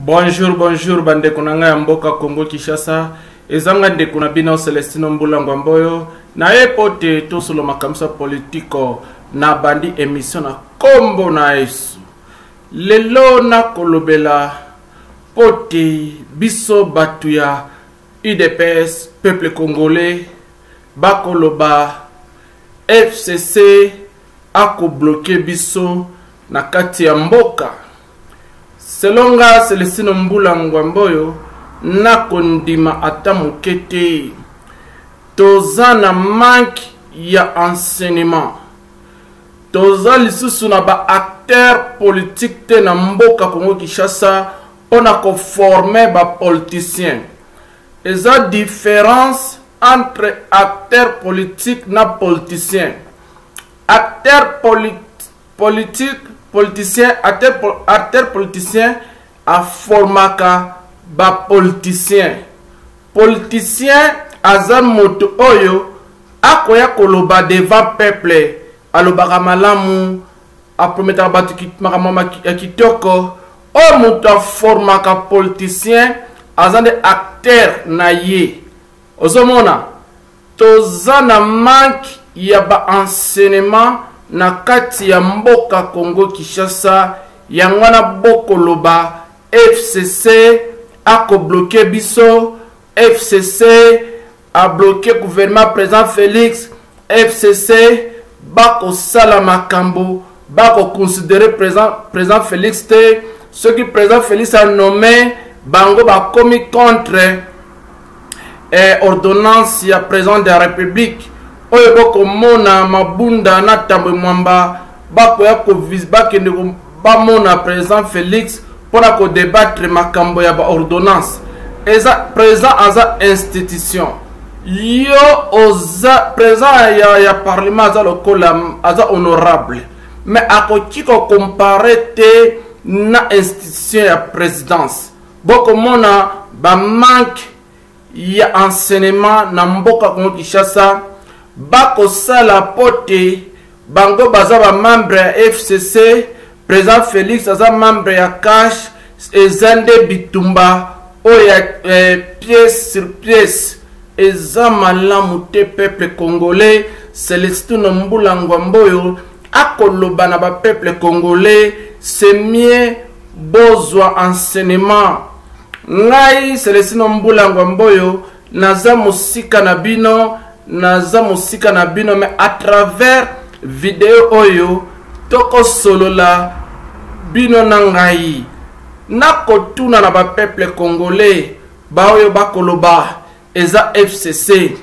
bonjour bonjour bandeko na ngai ya mboka congo kinshasa eza ngai ndeko na bino celestino mbulango mboyo naye mpo te tosolo makamisa politiko na bandi emission na nkombo na yesu lelo nakolobela mpo te biso bato ya udps peuple congolais bakoloba fcc Ako bloquer biso na kati ya mboka. Selon nga Celestino Mbula Ngwamboyo nako ndima ata moke te. Toza na manque ya enseignement. Toza lisusu na ba acteurs politiques te na mboka Congo Kinshasa pona ko former ba politiciens. Eza difference entre acteur politique na politicien. acteur polit, politique politicien acteur, acteur politicien aformaka bapoliticien politicien aza moto oyo akoya koloba devant peuple alobaka malamu aprometaka bato makambo ya kitoko oyo moto aformaka politicien aza nde acteur na ye ozomona Toza na manque ya ba enseignement na kati ya mboka Congo Kinshasa yango wana boko loba FCC ako bloquer biso FCC a bloquer gouvernement president Felix FCC bako sala makambo bako considérer president president Felix te soki president Felix a nomme bango bakomi contre eh, ordonnance ya président de la république oyo bokomona mabunda na tambwe mwamba bakoya bakende bamona président félix mpo na kodebattre makambo ya baordonnance eza président aza institution yo oza président ya, ya parlement aza lokola aza honorable mais akoki kokompare te na institution ya présidence Boko mona ba manque ya enseignement na mboka Congo Kinshasa bako sala pote bango baza ba membre ya FCC president Felix aza membre ya cash eza nde bitumba oyo ya eh, pièce sur pièce eza malamu te peuple congolais celestino mbulangwa mboyo akoloba na bapeuple congolais se mie Bozwa enseignement. Ngai Celestino Mbulangwa Mboyo naza mosika na bino, naza mosika na bino mais à travers video oyo tokosolola bino na ngai nakotuna na bapeuple congolais baoyo bakoloba eza fcc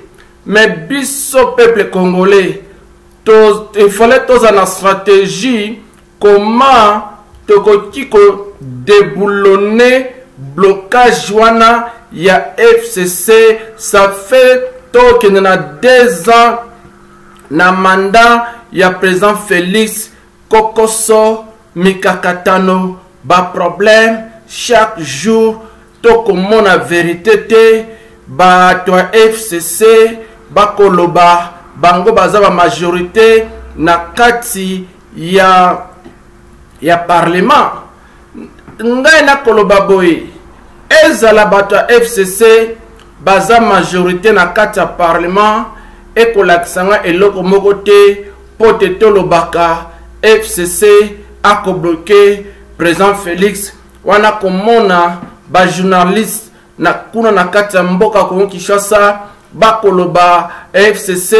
me biso peuple congolais to, efale toza na stratégie Comment tokoki ko deboulonner blocage wana ya FCC? Ça fait tokende na deux ans na mandat ya president Felix kokoso mikakatano ba problème chaque jour tokomona verite te bato ya fcc bakoloba bango baza ba majorité na kati ya ya parlement ngai nakoloba boye ezala bato ya fcc baza majorité na kati ya parlement ekolakisa nga eloko moko te mpo te tolobaka fcc akobloke président félix wana komona bajournaliste na kuna na kati ya mboka kongo kinshasa bakoloba fcc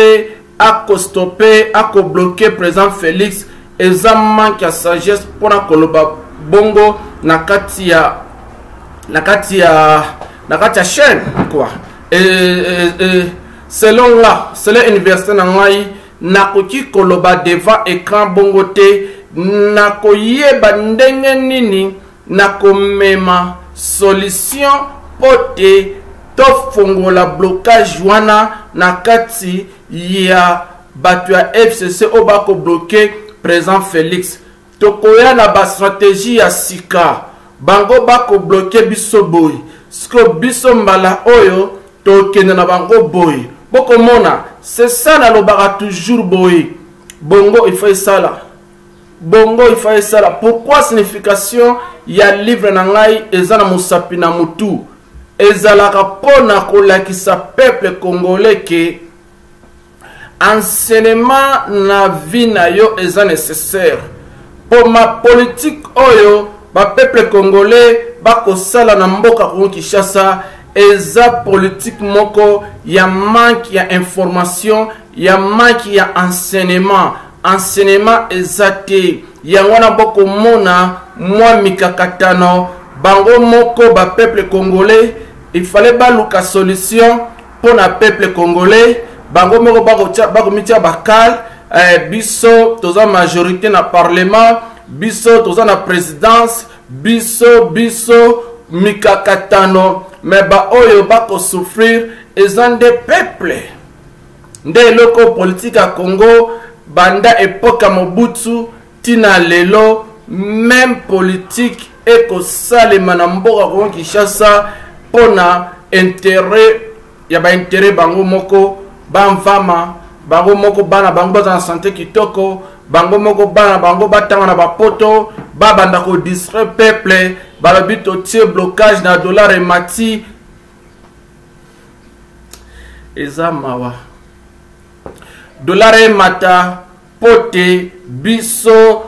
akostope akobloke president félix eza manque ya sagesse mpona koloba bongo na kati ya na kati ya na kati ya chaîne quoi e, e, e, selon nga selon université na ngai nakoki koloba devant écran bongo te nakoyeba ndenge nini na komema solution mpo te tofongola blocage wana na kati ya bato ya fcc oyo bakobloke président félix tokoya na bastratégie ya sika bango bakobloke biso boye siko biso mbala oyo tokende na bango boye bokomona c'est ça nalobaka toujours boye bongo il faut esala bongo il fallait sala pourquoi signification ya livre na ngai eza na mosapi na mutu ezalaka mpo na kolakisa peuple congolais ke enseignement na vie na yo eza nécessaire mpo ma politike oyo bapeuple congolais bakosala na mboka kongo kinshasa eza politike moko ya manque ya information ya manque ya enseignement enseignement eza te yango wana bokomona mwa mikakatano bango moko ba peuple congolais il fallait baluka solution mpo na peuple congolais bango moko bakomitya bakale eh, biso toza majorité na parlement biso toza na présidence biso biso mikakatano me baoyo bakosouffrir eza nde peuple Nde eloko politique ya Congo banda epoque ya Mobutu tina lelo meme politique ekosalema na mboka Congo Kinshasa pona intérêt ya ba intérêt bango moko bamvama bango moko bana bango baza na sante kitoko bango moko bana bango batanga na bapoto babanda kodistraire peuple balobi totie blocage na dollar emati eza mawa dolara emata mpo te biso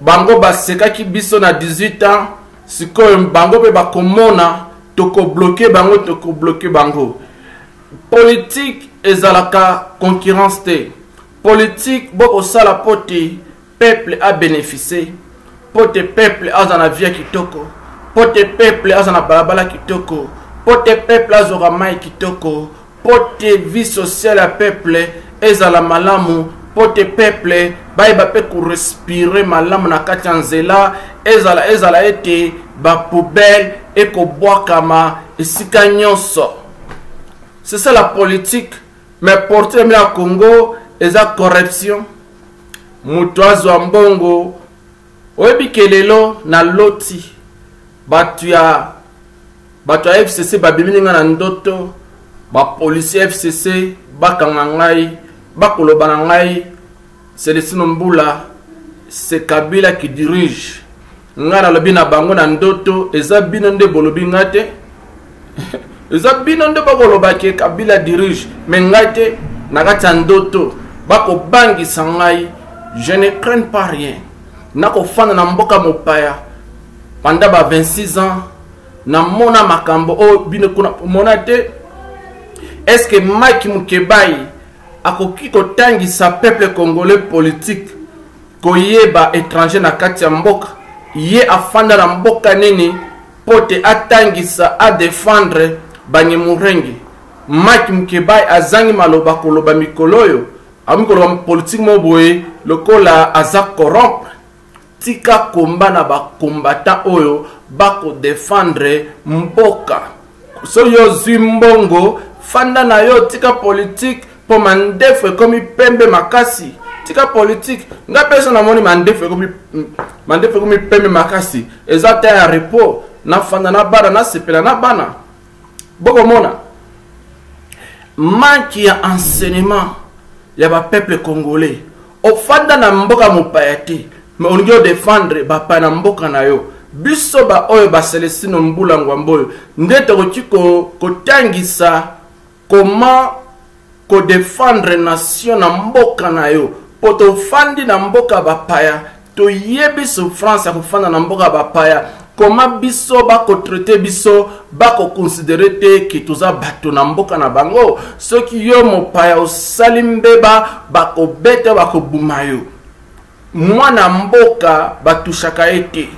bango basekaki biso na 18 ans sikoyo bango mpe bakomona tokobloke bango tokobloke bango politike ezalaka concurrence te politike bokosala mpo te peuple a beneficie mpo te peuple aza na vie kitoko mpo te peuple aza na balabala kitoko mpo te peuple azoka mai kitoko mpo te vie sociale ya peuple ezala malamu mpo te peuple bayeba mpe korespire malamu na kati ya nzela ezala ezala ete bapoubele ekobwakama esika nyonso c'est ça la politique mais porte ya congo eza corruption moto azwa mbongo oyebi ke lelo na loti bato ya bato ya fcc babimini ngai na ndoto bapolisi ya fcc bakanga ngai bakoloba na ngai celestino mbula se kabila qui dirige nga nalobi na bango na ndoto eza bino nde bolobi nga te eza bino nde bakoloba ke kabila dirige me ngai te na kati ya ndoto bakobangisa ngai je ne craine pas rien nakofanda na mboka mopaya pendant ba 26 ans namona makambo oyo oh, bino kuna mona te est ce que mike mukebayi akoki kotangisa peuple congolais politique koyeba etranger na kati ya mboka ye afanda na mboka nini mpo te atangisa adefendre banyemurengi mike mukebai azangi maloba koloba mikolo oyo akomi koloba politike moko boye lokola aza corrompre tika komba na bakombata oyo bakodefendre mboka soki ozwi mbongo fanda na yo tika politike mpo mandefu ekomi pembe makasi tika politike ngai mpe so namoni mandefu ekomi mandefu ekomi pembe makasi eza te ya repos nafanda na bana nasepela na bana bokomona manki ya enseignement ya bapeuple congolais ofanda na mboka mopaya te me olingi odefendre bapaya na mboka na yo biso baoyo baselestino mbula ngwamba oyo nde tokoki kotangisa koma kodefendre nation na mboka na yo mpo tofandi na mboka bapaya toyebi souffrance ya kofanda na mboka ya bapaya koma biso bakotraite biso bakokonsidere te ke toza bato na mboka na bango soki yo mopaya osali mbeba bakobeta bakobuma yo mwana mboka batushaka ye te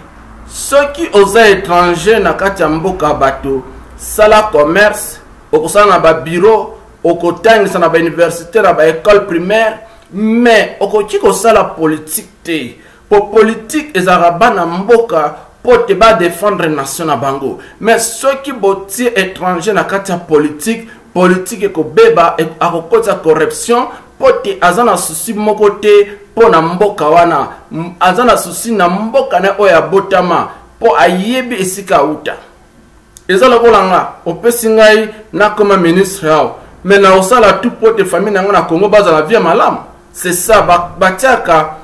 soki oza étranger na kati ya mboka ya bato sala commerce okosala na babiro okotangisa na bauniversité na baekole primaire mais okoki kosala politique te po politique ezalaka bana mboka po te ba défendre nation na bango mais soki botie étranger na kati ya politique politique ekobeba akokotisa corruption po te aza na souci moko te mpo na mboka wana aza na souci na mboka na oyo abotama mpo ayebi esika auta eza lokola nga opesi ngai nakoma ministre awa me na osala tout mpo te famille na ngai na congo bazala vie malamu c'est ça batiaka ba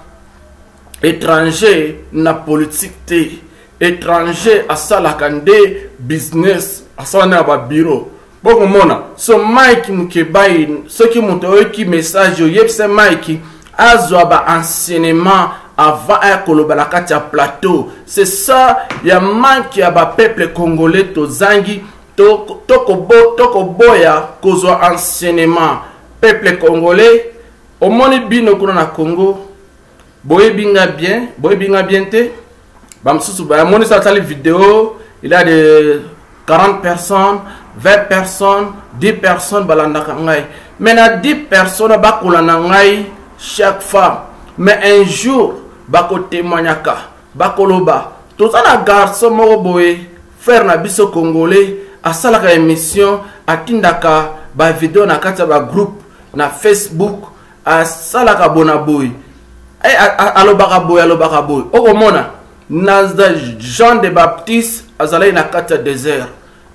étranger na politique te étranger asalaka nde business asala na ya babureau bokomona so mike mukebayi soki moto oyoki message oyebisa mike azwa ba enseignement avant aya koloba na kati ya plateau c'est ça ya manque ya bapeuple congolais tozangi tokoboya to ko kozwa enseignement peuple congolais omoni bino kuna na congo boyebi nga bien boyebi nga bien te bamosusu bayamonisi asali video il a de 40 personnes 20 personnes 10 personnes balandaka ngai mais na 10 personnes bakola na ngai chaque fois mais un jour bakotemanyaka bakoloba toza na garçon moko boye frère na biso congolais asalaka émission atindaka bavideo na kati ya bagroupe na facebook asalaka bona boye eh, alobaka boye alobaka boye okomona na jean de baptiste azalaki na kati ya desert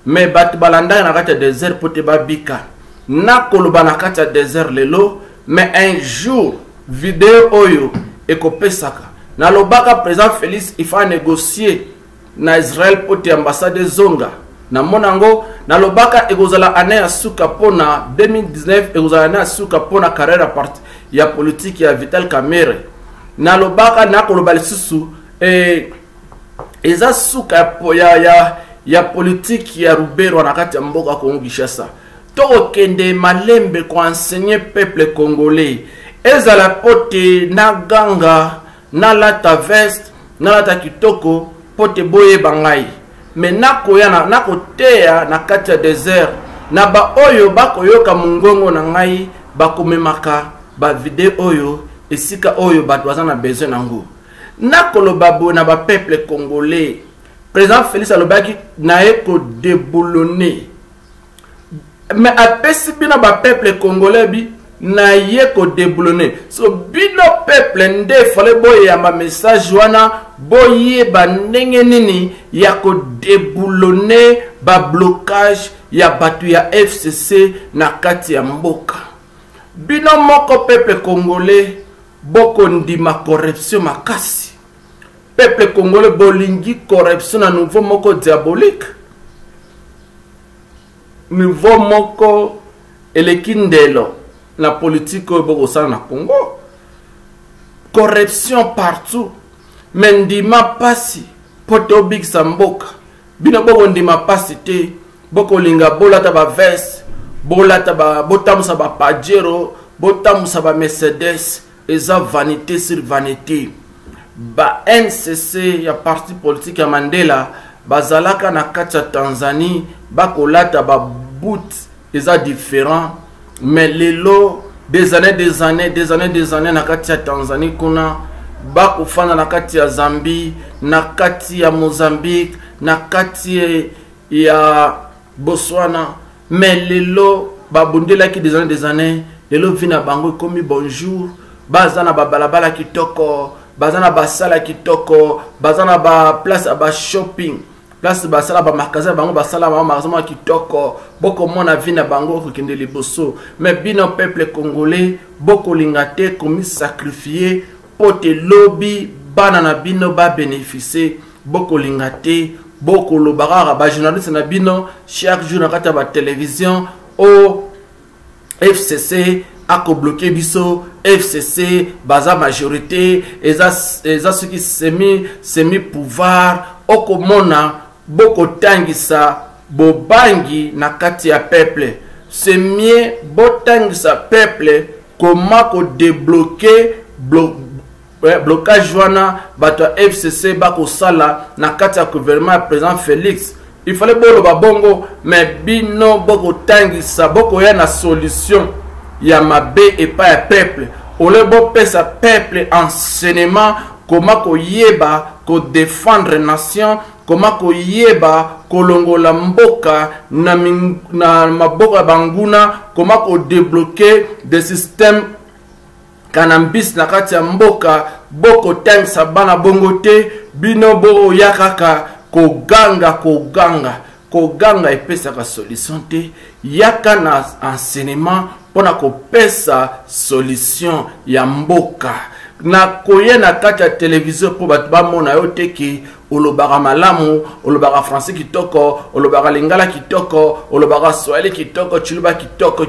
me bato balandaki na kati ya desert mpo te babika nakoloba na kati ya desert lelo me un jour video oyo ekopesaka nalobaka président félix ifa négocier na israel mpo te ambassade ezonga namona yango nalobaka ekozala ane ya suka mpo na 2019 ekozala ane ya suka mpo na carrière part ya politike ya vital camere nalobaka nakoloba lisusu eh, eza suka ya, ya, ya, ya politike ya ruberwa na kati ya mboka kongo kinshasa tokokende malembe koenseigne peuple congolais ezala mpo te naganga nalata veste nalata kitoko mpo te boyeba ngai me nakoya nakoteya na kati ya desert na baoyo bakoyoka mongongo na ngai bakomemaka bavide oyo esika oyo bato baza na besoin na yango nakoloba boye na bapeuple congolais président félix alobaki naye kodeboulone mais apesi bino ba peuple congolais bi na ye kodeblone so bino peuple nde efale boyamba message wana boyeba ndenge nini ya kodeblone bablocage ya bato ya fcc na kati ya mboka bino moko peuple congolais bokondima corruption makasi peuple congolais bolingi corruption na nouveau moko diabolique niveau moko eleki ndelo na politike oyo bokosala na congo corruption partout me ndima mpasi mpo tobikisa mboka bino bokondima mpasi te bokolinga bolata baveste bolata ba, botambusa bapajero botambusa bamercedes eza vanité sur vanité ba ncc ya parti politique ya mandela bazalaka na kati ya tanzanie bakolata baboot eza différent mais lelo des années des années des années des années na kati ya tanzanie kuna bakofanda na kati ya zambie na kati ya mozambique na kati ya Botswana mais lelo babundelaki des années des années lelo vie na bango ekomi bonjour baza na babalabala kitoko baza na basala kitoko baza na baplace ya bashopping place basala bamagasin bango basala bango magasin mwa kitoko bokomona vi na bango kokende liboso mais bino peuple congolais bokolinga te komisakrifie mpo te lobi bana na bino babeneficie bokolinga te bokoloba kaka bajournaliste na bino chaque jour na kati ya batelevizio o oh, fcc akobloke biso fcc baza majorité eza, eza soki semi semi pouvoir okomona Boko tangisa bobangi na kati ya peuple c'est mieux bo tangisa peuple comment ko debloquer blo eh, blocage wana bato ya fcc bakosala na kati ya gouvernement ya président félix il fallait boloba bongo me bino bokotangisa bokoya na solution ya mabe epai ya peuple ole bopesa peuple enseignement koma koyeba ko defendre nation koma koyeba kolongola mboka na, na maboko ya banguna koma kodebloke de système kanambis na kati ya mboka bokotangisa bana bongo te bino boya kaka koganga koganga koganga epesaka solution te yaka na enseignement mpo na kopesa solution ya mboka na koye na kati ya televizio mpo bato bamona yo te ke olobaka malamu olobaka français kitoko olobaka lingala kitoko olobaka swahili kitoko chiluba kitoko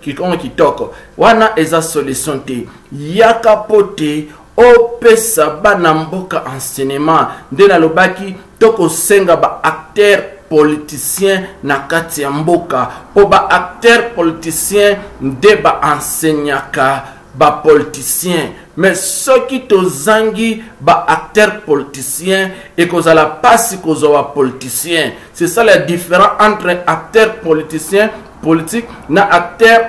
kikongo kitoko wana eza solution te yaka mpo te opesa bana mboka enseignement nde nalobaki tokosenga baacteur politicien na kati ya mboka mpo baacteur politicien nde baenseignaka bapoliticien me soki tozangi baacteur politicien ekozala mpasi kozwa bapoliticien c'est ça la différence entre acteur politicien politique na acteur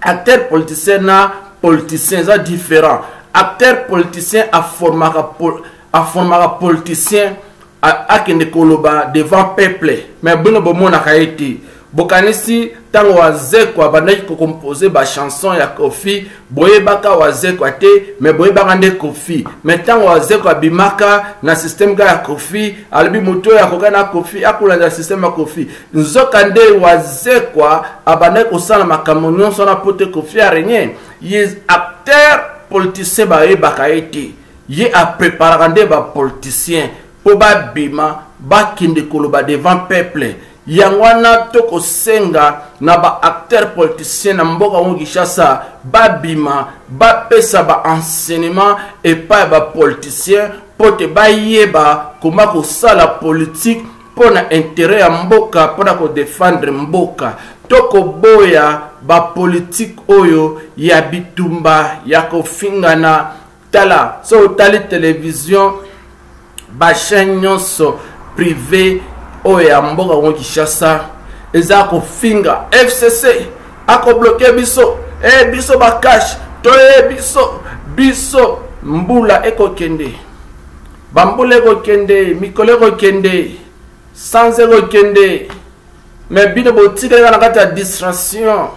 acteur politicien na politicien eza différent acteur politicien aformaka pol, aformaka politicien akende koloba devant peuple mais bino bomonaka ye te bokanisi ntango wazekwa abandaki kokompose bachanson ya kofi boyebaka wazekwa te me boyebaka nde kofi me ntango wazekwa abimaka na systeme ka ya kofi alobi moto oyo akoka na kofi akolanda systeme ya kofi nzokande wazekwa abandaki kosala makambo nyonso wana mpo te kofi arenye ye acteur politicien bayebaka ye te ye apreparaka nde bapoliticien mpo babima bakende koloba devant peuple yango wana tokosenga na baacteur politicien na mboka yango kinshasa babima bapesa baenseignement epai ya bapoliticien mpo te bayeba koma kosala politike mpo na interet ya mboka mpo na kodefendre mboka to koboya bapolitike oyo ya bitumba ya kofingana tala so otali televizio bachaine nyonso prive oyo ya mboka yango kinshasa eza kofinga fcc akobloke biso e biso bakashe toye biso biso mbula ekokende bambula ekokende mikolo ekokende sanza ekokende me bino botikalaka na kati ya distraction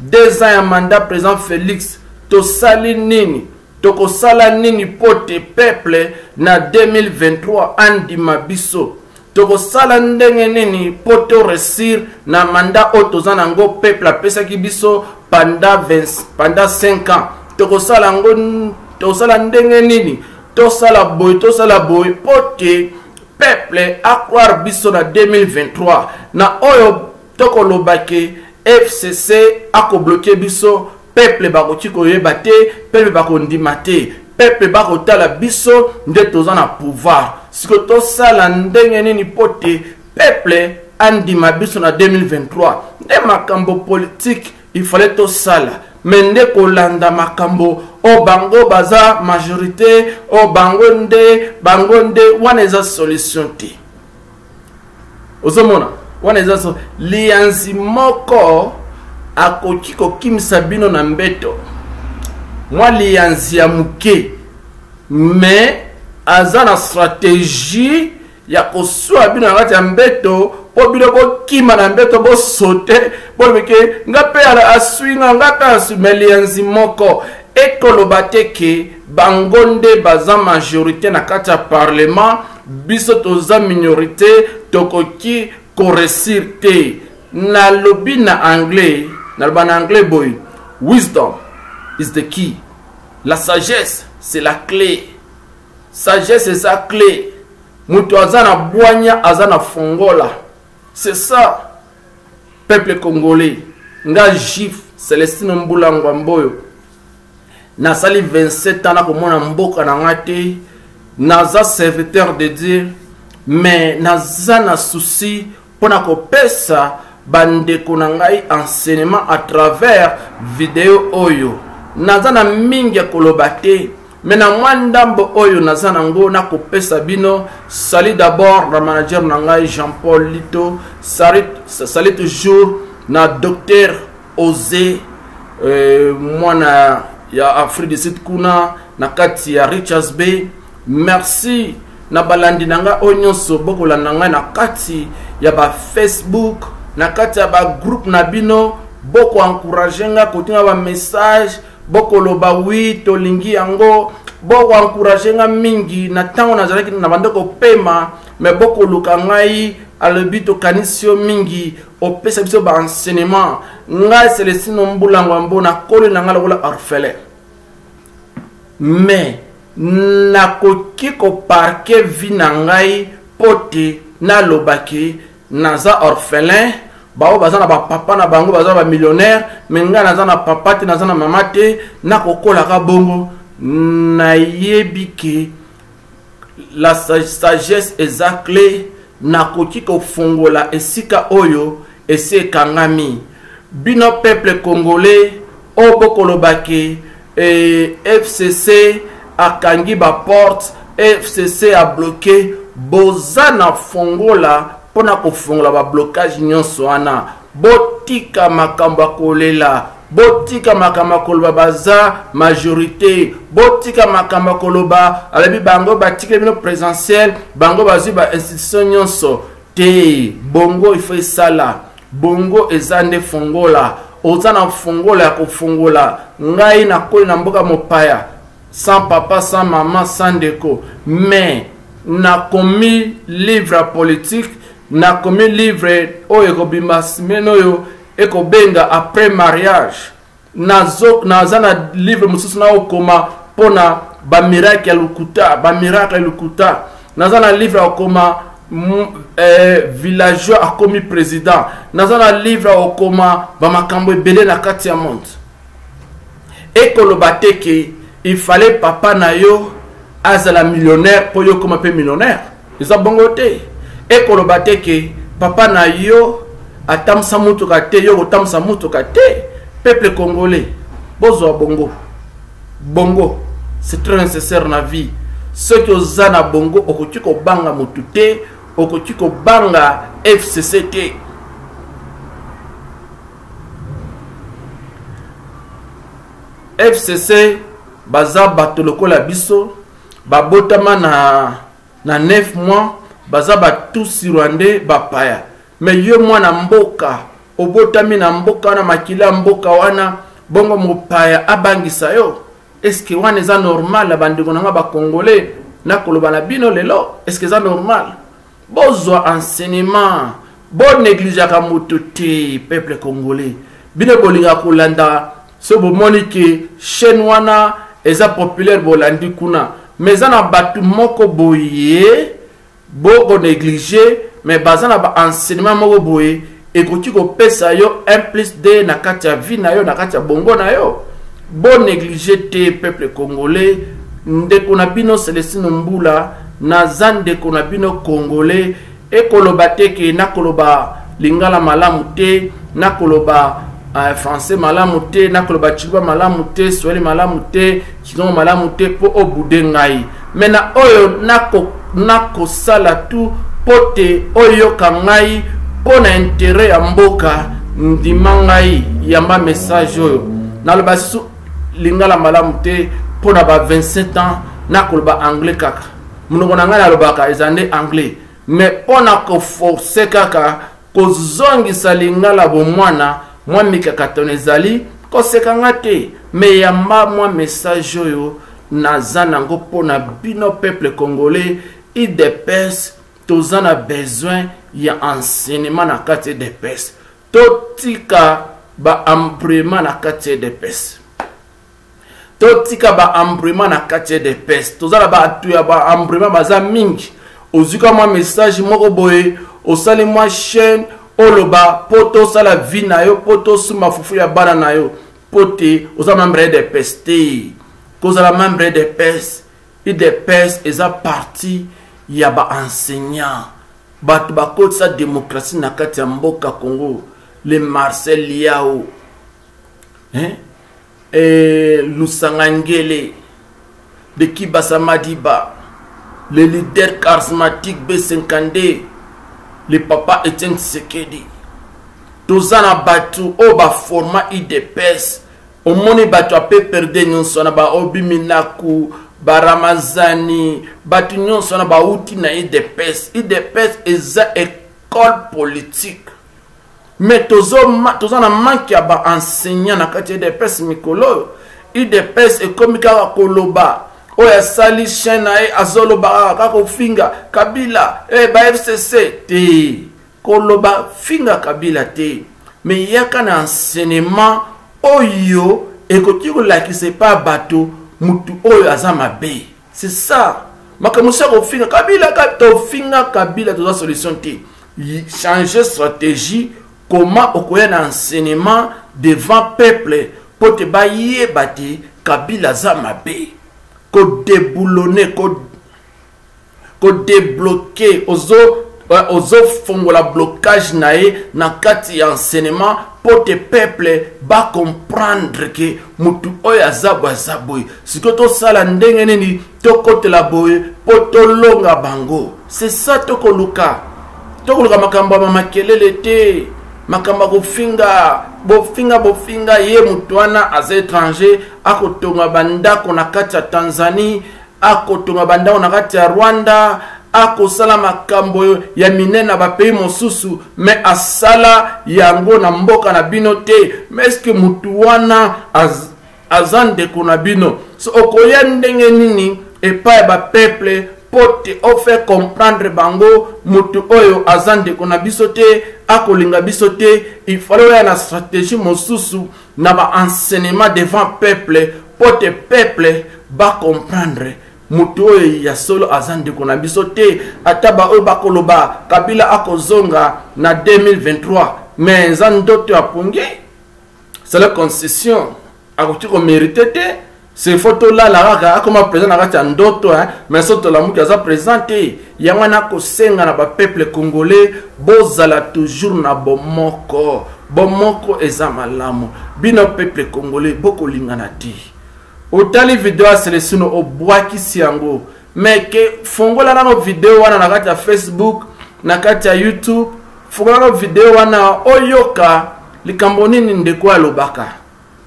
deux ans ya mandat président félix tosali nini tokosala nini mpo te peuple na 2023 andima biso tokosala ndenge nini mpo to resir na manda oyo toza na yango peuple apesaki biso panda 5 ans tokosala yango tosala ndenge nini tosala boye tosala boye mpo te peuple acroire biso na 2023 na oyo toko loba ke fcc ako bloquer biso peuple bakoki koyeba te peuple bakondima te peuple bakotala biso nde toza na pouvoir siko tosala ndenge nini mpo te peuple andima biso na 2023 nde makambo politike ifale tosala me nde kolanda makambo o bango baza majorité o bango nde bango nde wana eza solution te ozomona wana eza so liyanzi moko akoki kokimisa bino na mbeto mwa liyanzi ya moke me aza na strategie ya koswa bino na kati ya mbeto mpo bino bokima na mbeto bosote bolobeke nga mpe aswi nga nga mpe aswi me liyanzi moko ekoloba te ke bango nde baza majorité na kati ya parlement biso toza minorité tokoki koresir te nalobi na anglais naloba na anglais boye wisdom is the key la sagesse c'est la clé sagesse eza clé moto aza na bwanya aza na fongola c'est ça peuple congolais nga gif celestino mbulangwa mboyo nasali 27 ans nakomona mboka na ngai te naza serviteur de dieu mais naza na souci mpo na kopesa bandeko na ngai enseignement à travers video oyo naza na mingi ya koloba te me na mwa ndambo oyo naza nango nakopesa bino sali d'abord na manager na ngai jean paul lito sali, sali toujours na docteur oze euh, mwana ya afrique du sud kuna na kati ya richards bay merci na balandi na ngai oyo nyonso bokolanda ngai na kati ya bafacebook na kati ya bagroupe na bino bokoencourage ngai kotinga bamessage bokoloba wi tolingi yango bokoencourage ngai mingi na ntango nazalaki na bande kopema me bokoluka ngai alobi tokanisi yo mingi opesa biso ba enseignement ngai celestino mbulangwa mbo nakoli na ngai lokola orphelin mais nakoki koparke vi na ngai mpo te nalobaki naza orphelin baoyo baza na bapapa na bango baza na bamillionnaire me ngai naza na papa te naza na mama te nakokolaka bongo nayebi ke la sagesse eza cle nakoki kofongola esika oyo esi ekangami bino peuple congolais oyo bokoloba ke eh, fcc akangi baporte fcc abloke boza na fongola mpo na kofongola bablocage nyonso wana botika makambo ya kolela botika makambo ya koloba baza majorité botika makambo ya koloba alobi bango batikeli bino présentiel bango bazwi ba institution nyonso te bongo ifo esala bongo eza nde fongola oza na fongola ya kofongola ngai nakoli na mboka mopaya sans papa sans maman sans ndeko mais nakomi livre ya politique nakomi livre oyo ekobima semaine oyo ekobenga après mariage nazo naza na livre mosusu naokoma mpo na bamiracle ya lokuta bamiracle ya lokuta naza na livre ya kokoma mm, eh, villageois akomi président naza na livre ya kokoma bamakambo ebele na kati ya monde ekoloba te ke il fallait papa na yo azala millionnaire mpo yo okoma mpe millionnaire eza bongo te ekoloba te ke papa na yo atambusa motuka te yo okotambusa motuka te peuple congolais bozwa bongo bongo c'est très nécessaire na vie soki oza na bongo okoki kobanga motu te okoki kobanga fcc te fcc baza bato lokola biso babotama na, na 9 mois baza batusi rwandais bapaya me yo mwana mboka obotami na mboka wana makila ya mboka wana bongo mopaya abangisa yo eske wana eza normal ya bandeko na nga bacongolais nakoloba na bino lelo eske eza normal bozwa enseignement bo negligeaka moto te peuple congolais bino bolingaka kolanda so bomoni ke chaîne wana eza populaire bolandi kuna mais eza na bato moko boye boko neglige mais baza na baenseignement moko boye ekoki kopesa yo 1 plus 2 na kati ya vie na yo na kati ya bongo na yo bo néglige te peuple congolais ndeko na bino celestino mbula naza ndeko na bino congolais ekoloba te ke nakoloba lingala malamu te nakoloba uh, français malamu te nakoloba chiluba malamu te swahili malamu te kinongo malamu te mpo obude ngai me na oyo nakosala nako tu mpo te oyoka ngai mpo na intere ya mboka ndima ngai yamba message oyo naloba su lingala malamu te mpo na ba 27 ans nakoloba anglais kaka monoko na ngai nalobaka eza nde anglais mais mpo na koforce kaka Kozongisa lingala bomwana mwa mikakatano ezali, koseka nga te, me yamba mwa message oyo naza nango mpo na bino peuple congolais, idps toza na besoin ya enseignement na kati idps, totika ba emprema na kati idps. totika ba embrema na kati ya depes toza na bato ya ba embrema baza mingi ozwi ka mwa message moko boye osali mwa chaîne oloba mpo tosala vi na yo mpo tosumba fufu ya bana na yo mpo te oza membre ya depes te kozala membre ya depes idepes eza parti ya baenseignant bato bakotisa demokratie na kati ya mboka congo le marcel liao eh? eh, lusanga ngele de kibasa madiba le leader charismatique b52 le papa etienne tshisekedi toza na bato oyo baforma idps omoni bato ape perde nyonso na baobi minaku baramazani bato nyonso wana bauti na idps idps eza ecole politique mais tozo toza na manque ya ba enseignant na kati ya udps mikolo oyo udps ekomi kaka koloba oyo asali chaine na ye azoloba kaka kaka kofinga kabila e eh, ba fcc te koloba finga kabila te me yaka na enseignement oyo ekoki kolakisa epa bato motu oyo aza mabe c'est ça makambo mosusu ya kofinga kabila tofinga kabila toza solution te changer stratégie comment okoya na enseignement devant peuple mpo te bayeba te kabila aza mabe kodeboulone kodebloke ozo ozofongola blocage na ye na kati ya enseignement mpo te peuple bacomprendre ke motu oyo aza boye aza boye sikoyo tosala ndenge nini tokotela boye mpo tolonga bango se sa tokoluka tokoluka makambo ya mamakelele te makambo ya kofinga bofinga bofinga ye motu wana aza étranger akotonga bandako na kati ya tanzanie akotonga bandako na kati ya rwanda akosala makambo ya minene na bapays mosusu me asala yango na mboka na bino te meske motu wana az, aza ndeko na bino so okoya ndenge nini epai ya bapeuple mpo te ofaire comprendre bango motu oyo aza ndeko na biso te akolinga biso te ifale oya na stratégie mosusu na ba enseignement devant peuple mpo te peuple bacomprendre moto oyo ya solo aza ndeko na biso te ata baoyo bakoloba kabila akozonga na 2023 me eza ndoto ya pongi sala concession akoki komerite te c'est faut tolala kaka akoma présent na kati ya ndoto hein? mais so tolamuki aza présent te yango wana akosenga na bapeuple congolais bozala toujours na bomoko bomoko eza malamu bino peuple congolais bokolingana te otali video ya selesino obwakisi yango mais ke fongola nano video wana na kati ya facebook na kati ya youtube fongola nano video wana oyoka likambo nini ndeko alobaka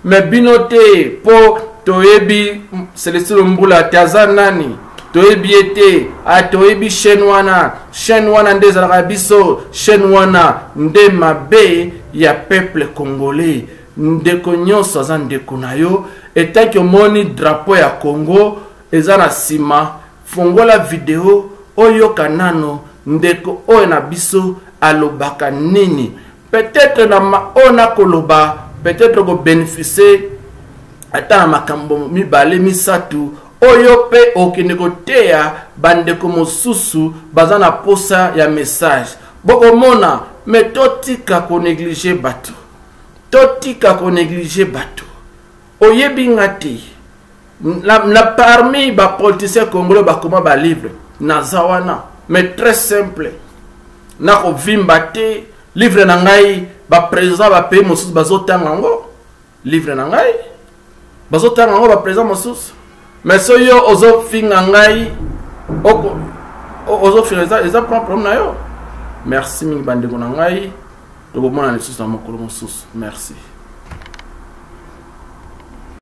me bino te mpo toyebi celestino mbula te aza nani toyebi ye te ah, toyebi chaîne wana chaîne wana nde ezalaka ya biso chaîne wana nde mabe ya peuple congolais ndeko nyonso aza ndeko na yo etaki omoni drapo ya congo eza na nsima fongola video oyoka nano ndeko oyo na biso alobaka nini peut-être na oyo nakoloba peut-être okobeneficie ata na makambo mibale misato oyo mpe okende koteya bandeko mosusu baza na posa ya message bokomona me totika koneglige bato totika koneglige bato oyebi nga te na, na parmi bapoliticien congolais bakoma balivre naza wana mais très simple nakovimba te livre na ngai baprésident bapays mosusu bazotanga yango livre na ngai bazotanga yango baprésident mosusu mais so yo ozofinga ngai ozofinga eza, eza problème na yo merci mingi bandeko na ngai tokomona lisusu na mokolo mosusu merci